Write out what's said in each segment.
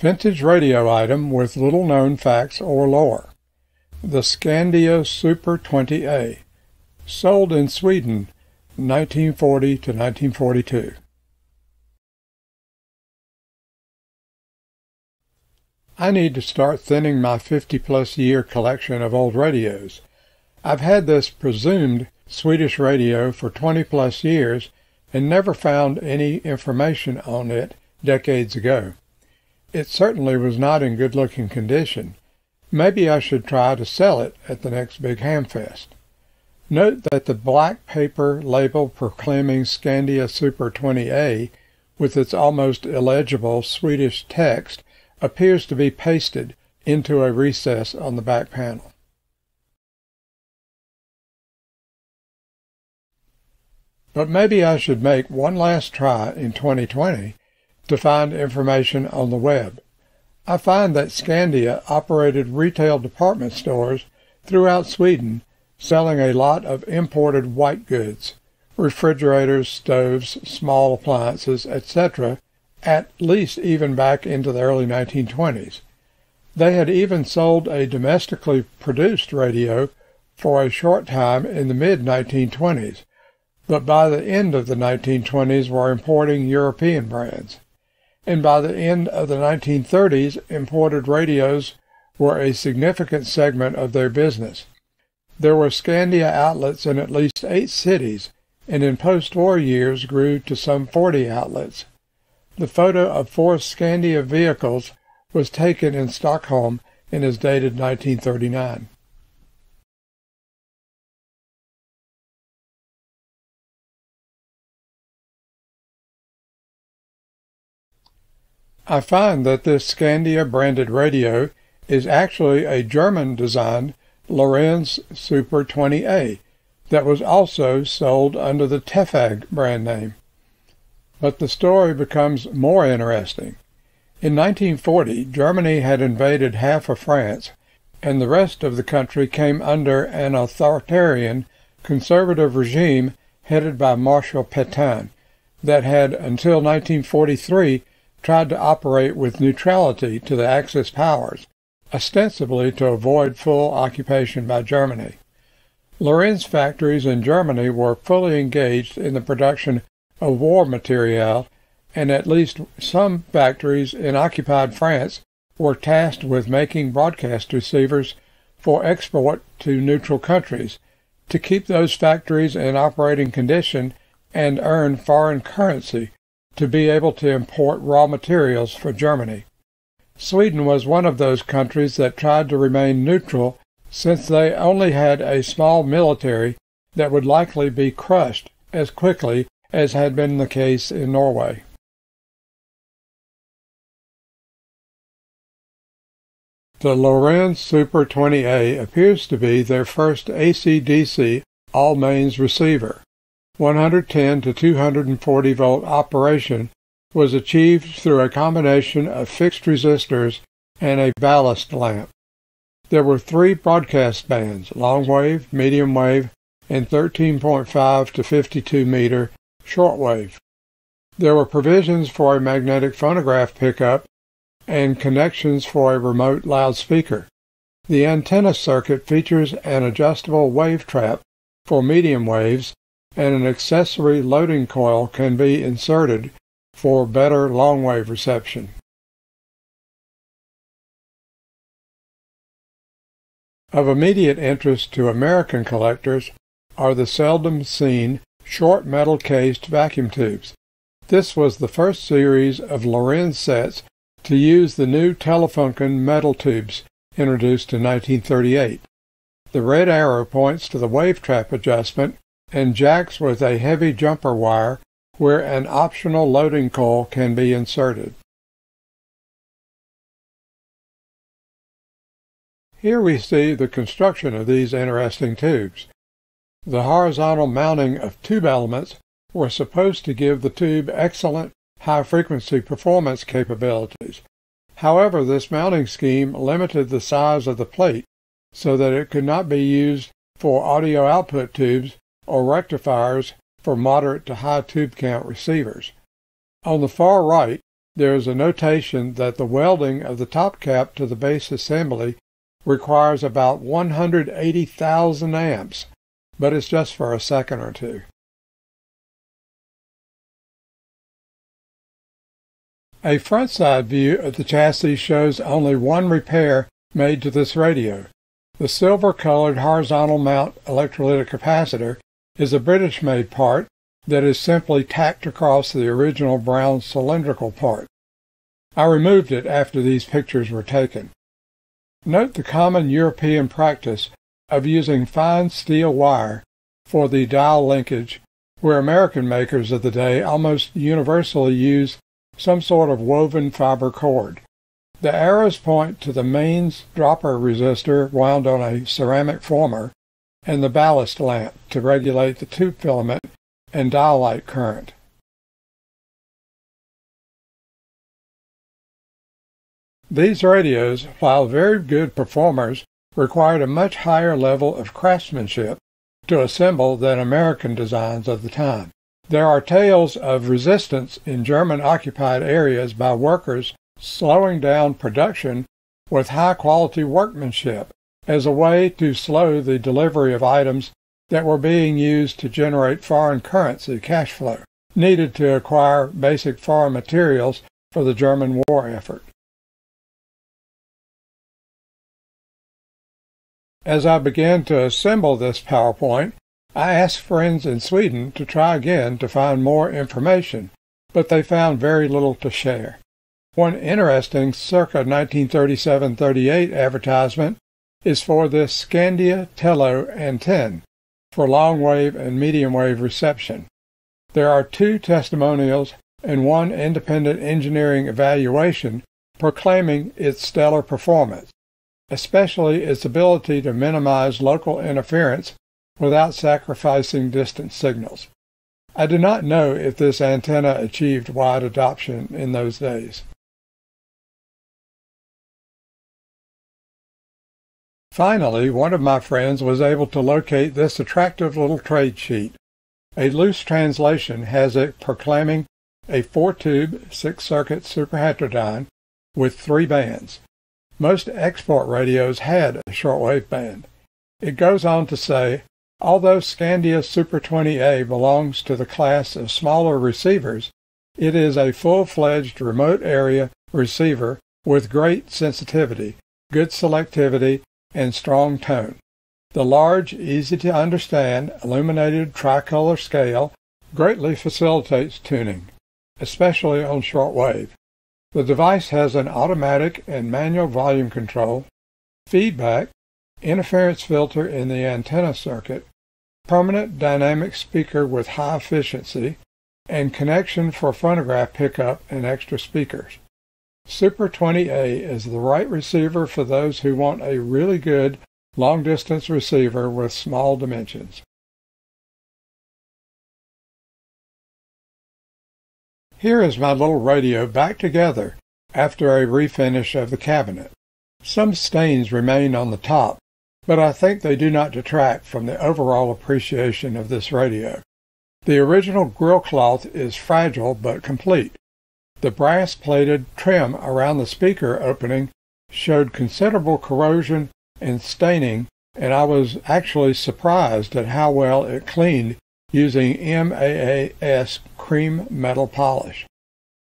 Vintage radio item with little known facts or lore. The Scandia Super 20A. Sold in Sweden 1940 to 1942. I need to start thinning my 50 plus year collection of old radios. I've had this presumed Swedish radio for 20 plus years and never found any information on it decades ago. It certainly was not in good looking condition. Maybe I should try to sell it at the next big hamfest. Note that the black paper label proclaiming Scandia Super 20A with its almost illegible Swedish text appears to be pasted into a recess on the back panel. But maybe I should make one last try in 2020 to find information on the web. I find that Scandia operated retail department stores throughout Sweden selling a lot of imported white goods, refrigerators, stoves, small appliances, etc., at least even back into the early 1920s. They had even sold a domestically produced radio for a short time in the mid 1920s, but by the end of the 1920s were importing European brands. And by the end of the 1930s, imported radios were a significant segment of their business. There were Scandia outlets in at least eight cities, and in post-war years grew to some 40 outlets. The photo of four Scandia vehicles was taken in Stockholm and is dated 1939. I find that this Scandia branded radio is actually a German designed Lorenz Super 20A that was also sold under the Tefag brand name. But the story becomes more interesting. In 1940, Germany had invaded half of France, and the rest of the country came under an authoritarian, conservative regime headed by Marshal Pétain that had, until 1943, tried to operate with neutrality to the Axis powers, ostensibly to avoid full occupation by Germany. Lorenz factories in Germany were fully engaged in the production of war material, and at least some factories in occupied France were tasked with making broadcast receivers for export to neutral countries to keep those factories in operating condition and earn foreign currency to be able to import raw materials for Germany. Sweden was one of those countries that tried to remain neutral since they only had a small military that would likely be crushed as quickly as had been the case in Norway. The Lorenz Super 20A appears to be their first AC-DC all-mains receiver. 110 to 240 volt operation was achieved through a combination of fixed resistors and a ballast lamp. There were three broadcast bands, long wave, medium wave, and 13.5 to 52 meter shortwave. There were provisions for a magnetic phonograph pickup and connections for a remote loudspeaker. The antenna circuit features an adjustable wave trap for medium waves and an accessory loading coil can be inserted for better long wave reception. Of immediate interest to American collectors are the seldom seen short metal-cased vacuum tubes. This was the first series of Lorenz sets to use the new Telefunken metal tubes introduced in 1938. The red arrow points to the wave trap adjustment and jacks with a heavy jumper wire where an optional loading coil can be inserted. Here we see the construction of these interesting tubes. The horizontal mounting of tube elements were supposed to give the tube excellent high-frequency performance capabilities. However, this mounting scheme limited the size of the plate so that it could not be used for audio output tubes or rectifiers for moderate to high tube count receivers. On the far right, there is a notation that the welding of the top cap to the base assembly requires about 180,000 amps, but it's just for a second or two. A front-side view of the chassis shows only one repair made to this radio. The silver-colored horizontal mount electrolytic capacitor is a British-made part that is simply tacked across the original brown cylindrical part. I removed it after these pictures were taken. Note the common European practice of using fine steel wire for the dial linkage, where American makers of the day almost universally use some sort of woven fiber cord. The arrows point to the mains dropper resistor wound on a ceramic former and the ballast lamp to regulate the tube filament and dial light current. These radios, while very good performers, required a much higher level of craftsmanship to assemble than American designs of the time. There are tales of resistance in German-occupied areas by workers slowing down production with high-quality workmanship as a way to slow the delivery of items that were being used to generate foreign currency cash flow needed to acquire basic foreign materials for the German war effort. As I began to assemble this PowerPoint, I asked friends in Sweden to try again to find more information, but they found very little to share. One interesting circa 1937-38 advertisement is for the Scandia Tello antenna for long wave and medium wave reception. There are two testimonials and one independent engineering evaluation proclaiming its stellar performance especially its ability to minimize local interference without sacrificing distant signals. I do not know if this antenna achieved wide adoption in those days. Finally, one of my friends was able to locate this attractive little trade sheet. A loose translation has it proclaiming a four-tube, six-circuit superheterodyne with three bands. Most export radios had a shortwave band. It goes on to say, although Scandia Super 20A belongs to the class of smaller receivers, it is a full-fledged remote area receiver with great sensitivity, good selectivity, and strong tone. The large, easy-to-understand, illuminated tricolor scale greatly facilitates tuning, especially on shortwave. The device has an automatic and manual volume control, feedback, interference filter in the antenna circuit, permanent dynamic speaker with high efficiency, and connection for phonograph pickup and extra speakers. Super 20A is the right receiver for those who want a really good long-distance receiver with small dimensions. Here is my little radio back together after a refinish of the cabinet. Some stains remain on the top, but I think they do not detract from the overall appreciation of this radio. The original grill cloth is fragile but complete. The brass-plated trim around the speaker opening showed considerable corrosion and staining, and I was actually surprised at how well it cleaned using MAAS cream metal polish.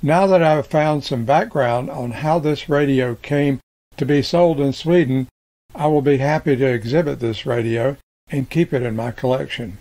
Now that I have found some background on how this radio came to be sold in Sweden, I will be happy to exhibit this radio and keep it in my collection.